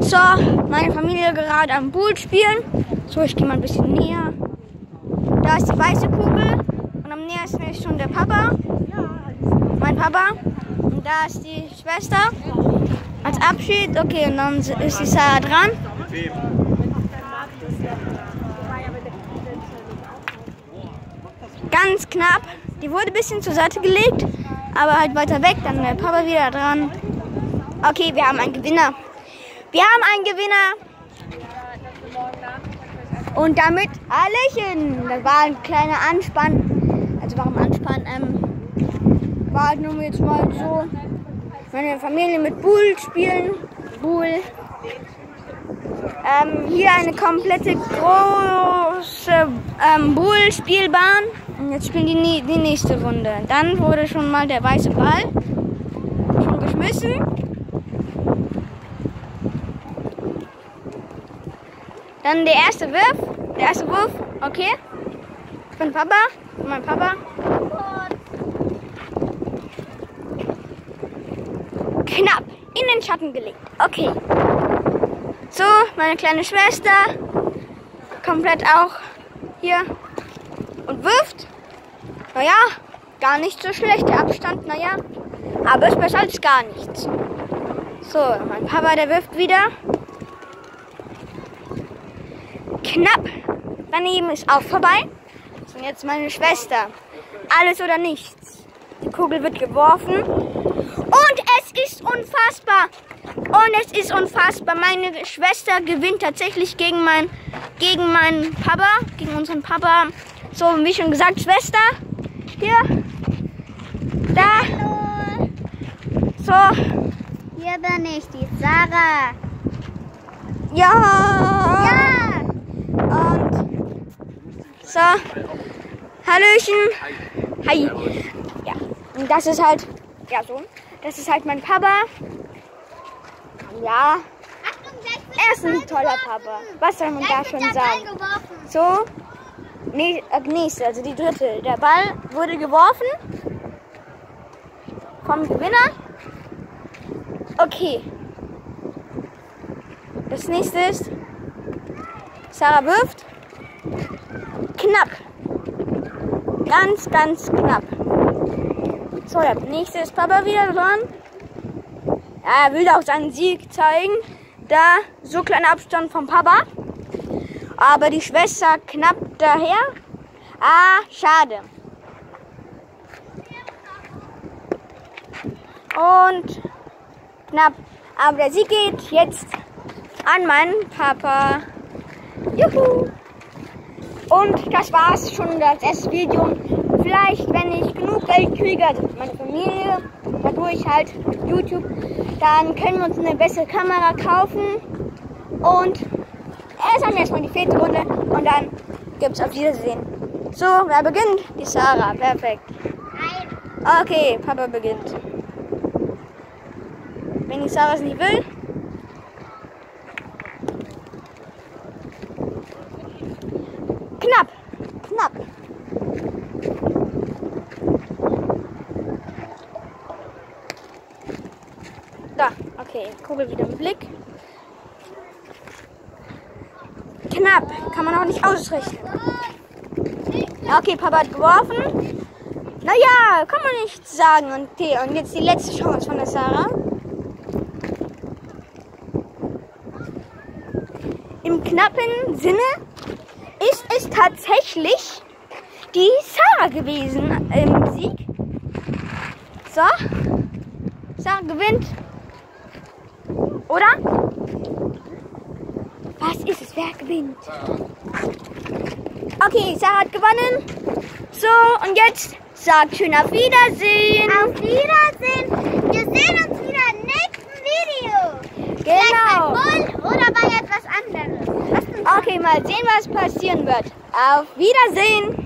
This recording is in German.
So, meine Familie gerade am Pool spielen. So, ich gehe mal ein bisschen näher. Da ist die weiße Kugel und am nächsten ist schon der Papa. Mein Papa. Und da ist die Schwester. Als Abschied. Okay, und dann ist die Sarah dran. Ganz knapp. Die wurde ein bisschen zur Seite gelegt, aber halt weiter weg. Dann der Papa wieder dran. Okay, wir haben einen Gewinner. Wir haben einen Gewinner. Und damit Hallöchen. Das war ein kleiner Anspann. Also warum Anspann? Ähm, war halt nur jetzt mal so meine Familie mit Bull spielen. Bull. Ähm, hier eine komplette große ähm, Bull-Spielbahn. Und jetzt spielen die, die nächste Runde. Dann wurde schon mal der weiße Ball schon geschmissen. Dann der erste Wurf. Der erste Wurf. Okay. Von Papa. Von meinem Papa. Knapp in den Schatten gelegt. Okay. So, meine kleine Schwester. Komplett auch hier. Und wirft. Naja, gar nicht so schlecht. Der Abstand, naja. Aber ist besser als gar nichts. So, mein Papa, der wirft wieder. Knapp. Daneben ist auch vorbei. Und jetzt meine Schwester. Alles oder nichts. Die Kugel wird geworfen. Und es ist unfassbar. Und es ist unfassbar. Meine Schwester gewinnt tatsächlich gegen, mein, gegen meinen Papa. Gegen unseren Papa. So, wie schon gesagt, Schwester. Hier. Da. Hallo. So. Hier bin ich, die Sarah. Ja. Ja. Und so. Hallöchen. Hi. Ja. Und das ist halt. Ja, so. Das ist halt mein Papa. Ja. Er ist ein toller. Papa. Was soll man da schon sagen? So. Nee, äh, nächste, also die dritte. Der Ball wurde geworfen. Vom Gewinner. Okay. Das nächste ist. Sarah wirft. Knapp. Ganz, ganz knapp. So, der nächste ist Papa wieder dran. Er will auch seinen Sieg zeigen. Da so kleiner Abstand vom Papa. Aber die Schwester knapp daher. Ah, schade. Und knapp. Aber der Sieg geht jetzt an meinen Papa. Juhu. Und das war's schon das erste Video. Vielleicht, wenn ich genug Geld kriege, also meine Familie, dadurch halt YouTube, dann können wir uns eine bessere Kamera kaufen. Und erst haben wir erstmal die vierte Runde und dann gibt's auf Wiedersehen. So, wer beginnt? Die Sarah, perfekt. Nein. Okay, Papa beginnt. Wenn die Sarah es nicht will. Knapp, knapp. Da, okay, Kugel wieder im Blick. Knapp, kann man auch nicht ausrichten. Okay, Papa hat geworfen. Naja, kann man nicht sagen. Und, okay, und jetzt die letzte Chance von der Sarah. Im knappen Sinne ist es tatsächlich die Sarah gewesen im Sieg. So. Sarah gewinnt. Oder? Was ist es? Wer gewinnt? Okay, Sarah hat gewonnen. So, und jetzt sagt schön auf Wiedersehen. Auf Wiedersehen. Wir sehen uns wieder im nächsten Video. Genau. Vielleicht bei Bull oder bei etwas anderes. Lasst uns Mal sehen, was passieren wird. Auf Wiedersehen.